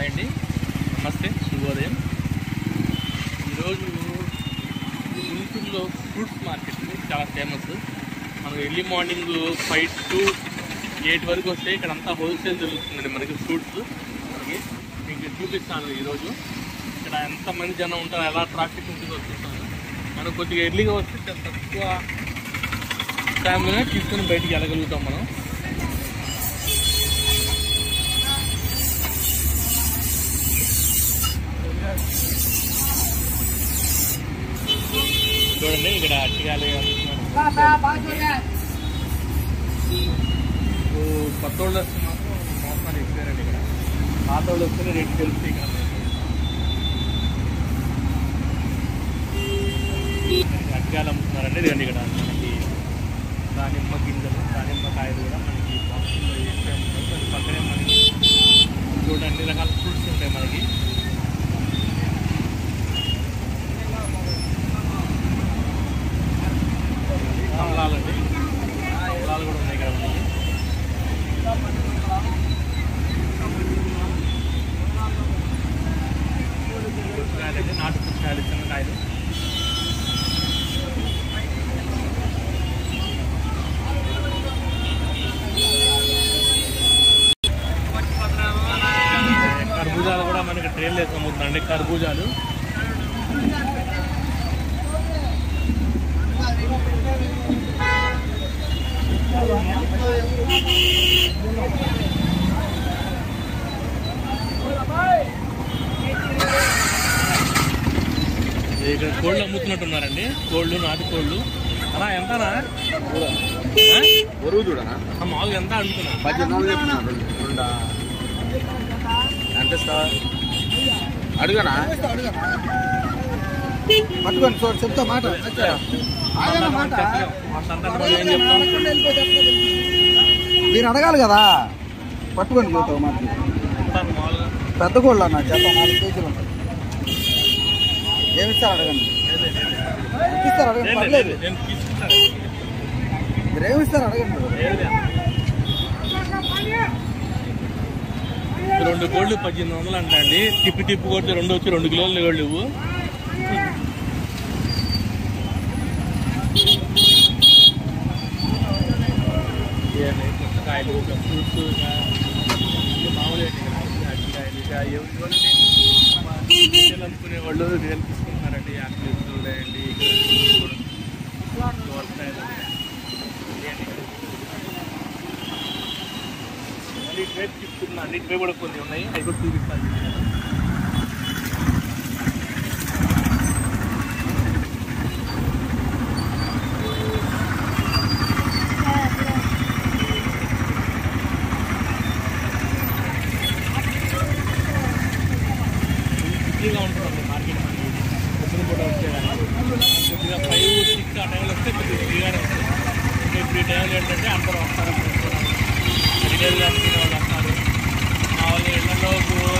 Hi అండి. నమస్తే శుభోదయం. ఈరోజు గుంటూరులో ఫ్రూట్స్ మార్కెట్ చాలా ఫేమస్ మనం early morning five to eight వరకు వస్తే ఇక్కడ అంతా హోల్సేల్ దొరుకుతుందండి మనకి ఫ్రూట్స్. మనకి మీకు చూపిస్తాను ఈరోజు. ఇక్కడ ఎంతమంది జనం ఉంటారు ఎలా ట్రాఫిక్ ఉంటుందో చూస్తాను మనం కొద్దిగా ఎర్లీగా వస్తే తక్కువ టైంలోనే తీసుకొని బయటికి వెళ్ళగలుగుతాం మనం. చూడండి ఇక్కడ అట్టిగాలి కొత్త వాళ్ళు వస్తే మాత్రం మోసాలు ఎక్కువేనండి ఇక్కడ పాత వాళ్ళు వస్తేనే రేటు తెలుస్తాయి ఇక్కడ మనకి అట్టిగాలు అమ్ముతున్నారండి ఇదిగండి ఇక్కడ మనకి దానిమ్మ గింజలు దానిమ్మ కాయలు కూడా మనకి బాక్సుల్లో వేసి అమ్ముతారు దాని పక్కనే మనకి చూడండి అన్ని రకాల ఫ్రూట్స్ ఉంటాయి మనకి కమలాలండి కమలాలు కూడా ఉన్నాయి ఇక్కడ మనకి పుచ్చకాయలండి చిన్న కాయలు. కర్బూజాలు కూడా మనకి ట్రైన్ వేసి అమ్ముతుందండి కర్బూజాలు. Thank ఇక్కడ కోళ్ళు అమ్ముతున్నట్టున్నారండి. కోళ్ళు నాటు కోళ్ళు. అలా ఎంతనా? బరువు చూడనా? మామూలుగా ఎంత అడుగుతున్నా పద్దెనిమిది ఎంత అడుగనా? పట్టుకోండి చూడు చెప్తా మాట. ఆగన్న మాట. మా సంతానం వాళ్ళు ఏం చెప్తాం మీరు అడగాలి కదా? పట్టుకోండి చూద్దాం మాట పెద్ద కోళ్ళు అన్న చెప్ప నాలుగు కేజీలు ఉంటాయి. ఏమి ఇస్తారు అడగండి లేదు, లేదు, లేదు. ఎంత ఇస్తారు అడగండి లేదు, లేదు, పర్లేదు లేదు. నేను తీసుకుంటాను మీరు ఏమి ఇస్తారు అడగండి లేదు, లేదు. రెండు కోళ్ళు పద్దెనిమిది వందలు అంట అండి తిప్పి తిప్పి కొడితే రెండు వచ్చి రెండు కిలోలు కోళ్ళు ఇవ్వు ఇవన్నీ పుచ్చకాయలు ఇంకా ఫ్రూట్స్ ఇంకా ఇంకా మామూలు అరటికాయలు ఇక ఎవరి వాళ్ళు రియల్ అనుకునే వాళ్ళు రియల్ తీసుకుంటున్నారండి యాపిల్స్ చూడండి ఇక్కడ కూడా కొన్ని ఉన్నాయి. అవి కూడా చూపిస్తాను. ఉంటుందండి మార్కెట్ పొద్దున పూట వచ్చేదాన్ని కొద్దిగా ఫైవ్ సిక్స్ ఆ టైంలో వస్తే కొద్దిగా ఫ్రీగానే వస్తుంది. ఇంకా ఇప్పుడు ఈ టైంలో ఏంటంటే అందరూ వస్తారు రిటైల్ తినే వాళ్ళు వస్తారు. మా వాళ్ళు ఇళ్ళలో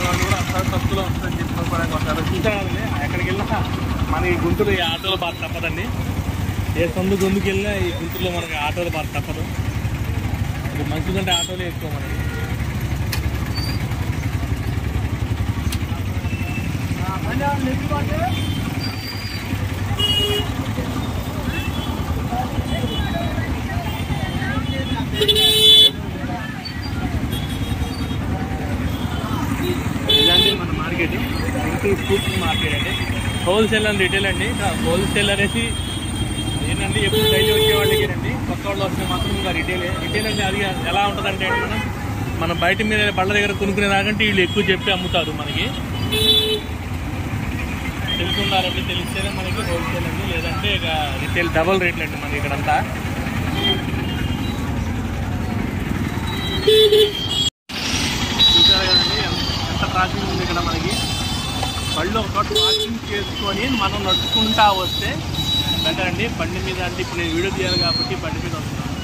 వాళ్ళు కూడా వస్తారు తక్కువలో వస్తారని చెప్పుకోవడానికి వస్తారు. చూసానండి ఎక్కడికి వెళ్ళినా మనకి గుంటూరు ఈ ఆటోలు బాగా తప్పదండి. ఏ సందు గుందుకు వెళ్ళినా ఈ గుంటూరులో మనకి ఆటోలు బాగా తప్పదు. మంచిదంటే ఆటోలే ఎక్కువ మనకి. ఇలాంటి మన మార్కెట్. గుంటూరు ఫుడ్ మార్కెట్ అండి. హోల్సేల్ అండ్ రిటైల్ అండి. హోల్సేల్ అనేసి ఏంటంటే ఎప్పుడు డైలీ వచ్చే వాళ్ళకి అండి. కొత్త వాళ్ళు వస్తే మాత్రం ఇంకా రిటైల్. రిటైల్ అంటే అది ఎలా ఉంటుందంటే అండి మనం మనం బయట మీద బళ్ళ దగ్గర కొనుక్కునే దాకంటే వీళ్ళు ఎక్కువ చెప్పి అమ్ముతారు మనకి. తెలుసుకున్నారండి తెలిస్తేనే మనకి హోల్సేల్ అండి. లేదంటే ఇక రిటైల్ డబల్ రేట్లు అండి మనకి ఇక్కడంతా. చూసారు కదండి ఎంత- ట్రాఫిక్ ఉంది ఇక్కడ మనకి. బళ్ళు ఒక చోట పార్కింగ్ చేసుకొని మనం నడుచుకుంటా వస్తే బెటర్ అండి. బండి మీద అంటే ఇప్పుడు నేను వీడియో తీయాలి కాబట్టి బండి మీద వస్తున్నాను.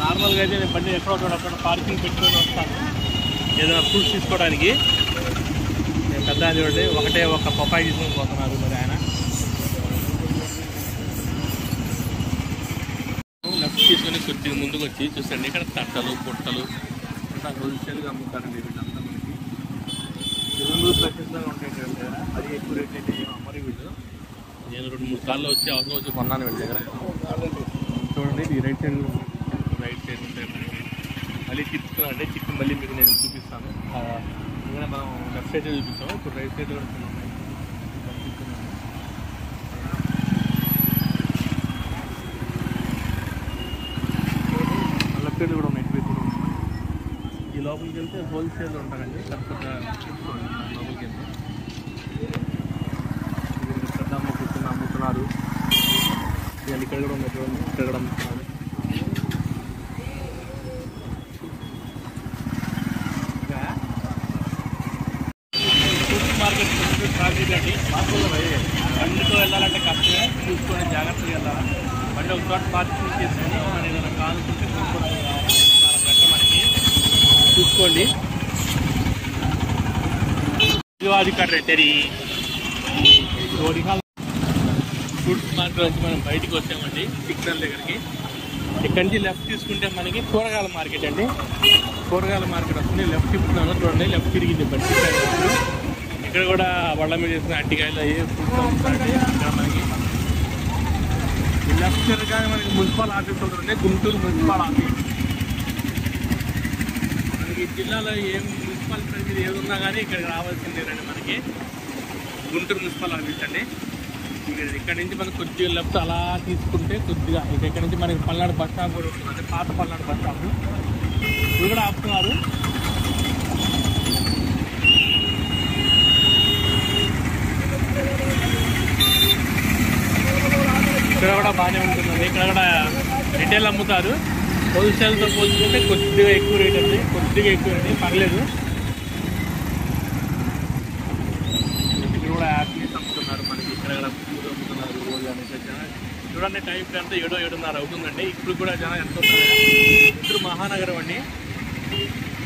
నార్మల్గా అయితే నేను బండి ఎక్కడో చోట పార్కింగ్ పెట్టుకొని వస్తాను. ఏదైనా ఫ్రూట్స్ తీసుకోవడానికి. పెద్ద చూడండి ఒకటే ఒక పప్పాయి తీసుకొని పోతున్నారు మరి ఆయన. లెఫ్ట్ తీసుకొని కొద్దిగా ముందుకు వచ్చి చూసండి ఇక్కడ తట్టలు పుట్టలు అంతా హోల్సేల్గా అమ్ముతారండి వీళ్ళంతా మనకి. రెండు ప్రసిద్ధంగా ఉంటాయి దగ్గర అది ఎక్కువ రేట్ అయితే ఏం అమ్మరు వీళ్ళు. నేను రెండు మూడు సార్లు వచ్చి అవసరం వచ్చి కొన్నాను వీళ్ళ దగ్గర. చూడండి ఇది రైట్ సైడ్ రైట్ సైడ్ ఉంటాయి మళ్ళీ మళ్ళీ అంటే తిప్పి మళ్ళీ మీకు నేను చూపిస్తాను. ఎందుకంటే మనం లెఫ్ట్ సైడ్ చూపిస్తాము ఇప్పుడు రైట్ సైడ్ కూడా ఉన్నాయి. లెఫ్ట్ సైడ్ కూడా ఉన్నాయి. ఇటువైపు కూడా ఉన్నాయి. ఈ లోపలికి వెళ్తే హోల్సేల్ ఉంటారండి. చూసుకోండి లోపలికి వెళ్తే. పెద్ద అమ్ముతున్నారు. ఇక్కడ కూడా ఉన్నాయి ఇక్కడ కూడా అమ్ముతున్నారు ఇంకా సూపర్ మార్కెట్ ట్రాఫిక్ అండి బండితో వెళ్ళాలంటే కష్టమే చూసుకొని జాగ్రత్తగా వెళ్ళాలి బండి ఒక చోట పార్కింగ్ చేసుకొని మనం ఏదైనా కానుకుంటే కొనుక్కోవడం చాలా బెటర్ మనకి చూసుకోండి. ఇది కట్టేరి ఫ్రూట్స్ మార్కెట్ మనం బయటికి వచ్చామండి సిగ్నల్ దగ్గరికి. ఇక్కడ నుంచి లెఫ్ట్ తీసుకుంటే మనకి కూరగాయల మార్కెట్ అండి. కూరగాయల మార్కెట్ వస్తుంది. లెఫ్ట్ తిప్పుతున్నాను. చూడండి లెఫ్ట్ తిరిగింది బట్టి. ఇక్కడ కూడా వాళ్ళ మీద చేసిన అట్టికాయలు అయ్యే ఫ్రూట్స్ అమ్ముతారండి ఇక్కడ మనకి లెఫ్ట్ తిరగానే మనకి మున్సిపల్ ఆఫీస్ ఉంటుంది గుంటూరు మున్సిపల్ ఆఫీస్ జిల్లాలో ఏం మున్సిపల్ పరిధి ఏది ఉన్నా కానీ ఇక్కడికి రావాల్సిందేనండి మనకి. గుంటూరు మున్సిపల్ ఆఫీస్ అండి. ఇక్కడ ఇక్కడ నుంచి మనం కొద్దిగా లెఫ్ట్ అలా తీసుకుంటే కొద్దిగా ఇక ఇక్కడ నుంచి మనకి పల్నాడు బస్ స్టాప్ కూడా ఉంటుంది పాత పల్నాడు బస్ స్టాప్. ఇప్పుడు కూడా ఆపుతున్నారు ఇక్కడ కూడా బాగానే ఉంటుందండి. ఇక్కడ కూడా రిటైల్ అమ్ముతారు. హోల్సేల్తో పోల్చుకుంటే కొద్దిగా ఎక్కువ రేట్ అండి కొద్దిగా ఎక్కువ రేట్ పర్లేదు. ఇక్కడ కూడా యాపిల్స్ అమ్ముతున్నారు మనకి ఇక్కడ కూడా పూలు అమ్ముతున్నారు రోజు అనేసి చూడండి టైం ఇప్పుడు అంతా ఏడో ఏడున్నర అవుతుందండి. ఇప్పుడు కూడా జనం ఎంత ఉన్నారు ఇప్పుడు మహానగరం అండి.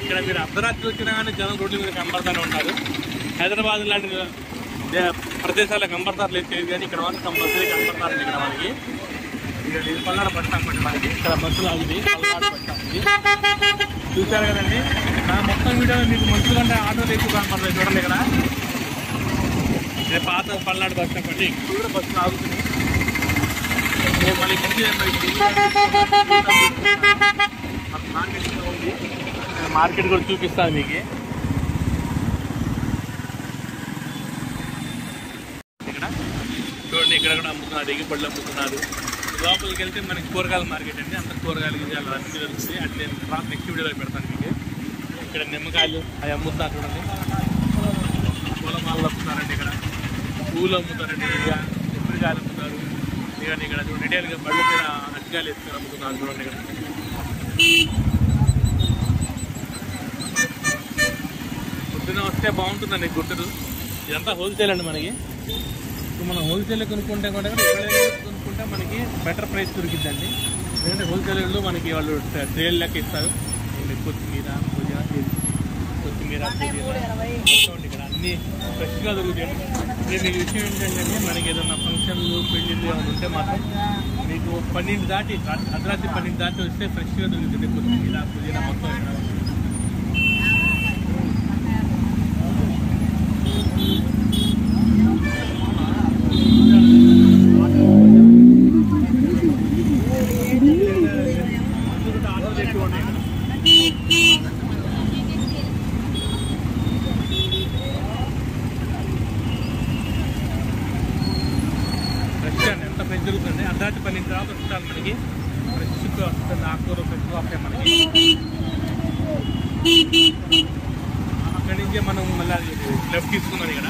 ఇక్కడ మీరు అర్ధరాత్రి వచ్చినా కానీ జనం రోడ్ల మీద కనబడతానే ఉంటారు. హైదరాబాద్ లాంటి దే- ప్రదేశాల్లో కనబడతారు లేదు. కానీ ఇక్కడ వాళ్ళు కంపల్సరీ కనబడతారండి ఇక్కడ మనకి. పల్నాడు బస్ స్టాప్ మనకి. ఇక్కడ బస్సులు పల్నాడు బస్ స్టాప్ చూశారు కదండి? నా మొత్తం వీడియోలో మీకు మనుషులు కంటే ఆటోలు ఎక్కువ కనపడలేదు చూడండి ఇక్కడ. పాత పల్నాడు బస్ స్టాప్ అండి ఇప్పుడు కూడా బస్సులు ఆగుతుంది మళ్ళీ మార్కెట్ ఉంది మార్కెట్ కూడా చూపిస్తాను మీకు. ఇక్కడ. చూడండి ఇక్కడ కూడా అమ్ముతున్నారు ఎగిపళ్ళు అమ్ముతున్నారు. లోపలికి వెళ్తే మనకి కూరగాయల మార్కెట్ అండి. అంత కూరగాయలు గింజాలు అన్ని దొరుకుతాయి. అట్లే తర్వాత నెక్స్ట్ వీడియోలో పెడతాను మీకు. ఇక్కడ నిమ్మకాయలు అవి అమ్ముతారు చూడండి. పూలమాలలు అమ్ముతారండి ఇక్కడ. పూలు అమ్ముతారండి. ఇక ఎప్పటికాయలు అమ్ముతారు. ఇక ఇక్కడ చూడండి. రిటైల్గా బళ్ళు మీద అట్టికాయలు వేసుకొని అమ్ముతున్నారు చూడండి ఇక్కడ. పొద్దున వస్తే బాగుంటుందండి గుర్తులు. ఇదంతా హోల్సేల్ అండి మనకి. ఇప్పుడు మనం హోల్సేల్ కొనుక్కుంటే కూడా ఇక్కడ కొనుక్కుంటే మనకి బెటర్ ప్రైస్ దొరికిద్దండి ఎందుకంటే హోల్సేలర్లు మనకి వాళ్ళు ట్రేల్ లెక్క ఇస్తారు. కొత్తిమీర పుదీనా కొత్తిమీర ఇక్కడ. అన్ని ఫ్రెష్గా దొరుకుతాయి. మీకు విషయం ఏంటంటే మనకి ఏదైనా ఫంక్షన్లు పెళ్ళిళ్ళు ఏమైనా ఉంటే మాత్రం మీకు పన్నెండు దాటి అర్ధరాత్రి పన్నెండు దాటి వస్తే ఫ్రెష్గా దొరుకుతుంది కొత్తిమీర పుదీనా మొత్తం ఇక్కడ ఫ్రెష్ అండి ఎంత ఫ్రెష్ దొరుకుతుంది అర్ధరాత్రి పన్నెండు తర్వాత వస్తారు మనకి. ఫ్రెష్గా వస్తుంది ఆకుకూర ఫ్రెష్గా వస్తాయి మనకి. అక్కడి నుంచి మనం మళ్ళీ అది లెఫ్ట్ తీసుకున్నాం ఇక్కడ.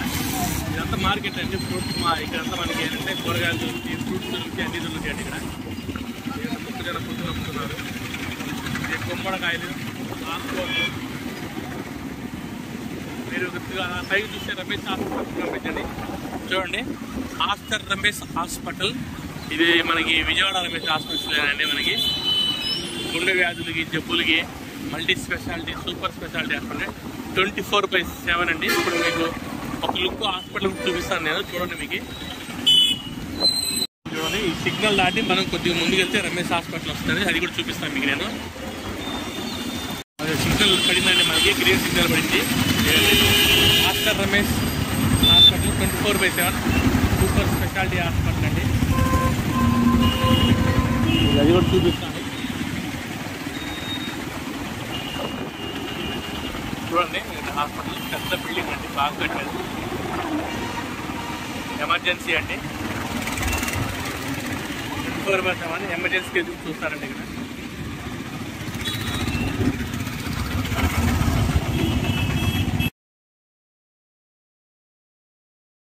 ఇదంతా మార్కెట్ అండి ఫ్రూట్స్ మా ఇక్కడంతా మనకి ఏంటంటే కూరగాయలు దొరుకుతాయి ఫ్రూట్స్ దొరుకుతాయి అన్ని దొరుకుతాయి అండి ఇక్కడ. ఇక్కడ మొక్కజొన్న పొద్దున అమ్ముతున్నారు. ఇది గుమ్మడికాయలు ఆకుకూరలు మీరు కొద్దిగా పైకి చూస్తే రమేష్ హాస్పిటల్ పెట్టండి. చూడండి ఆస్టర్ రమేష్ హాస్పిటల్. ఇది మనకి విజయవాడ రమేష్ హాస్పిటల్ అండి మనకి. గుండె వ్యాధులకి జబ్బులకి multi speciality super speciality hospital twenty four by seven అండి. ఇప్పుడు మీకు ఒక లుక్ హాస్పిటల్ చూపిస్తాను నేను. చూడండి మీకు. చూడండి ఈ సిగ్నల్ దాటి మనం కొద్దిగా ముందుకెళ్తే రమేష్ హాస్పిటల్ వస్తుంది. అది కూడా చూపిస్తాను మీకు నేను. సిగ్నల్ పడిందండి మనకి గ్రీన్ సిగ్నల్ పడింది Aster doctor Ramesh hospital twenty four by seven super speciality hospital అండి ఇది అది కూడా చూపిస్తాను చూడండి ఇది హాస్పిటల్ పెద్ద బిల్డింగ్ అండి బాగా కట్టారు ఎమర్జెన్సీ అండి twenty four by seven emergency case చూస్తారండి ఇక్కడ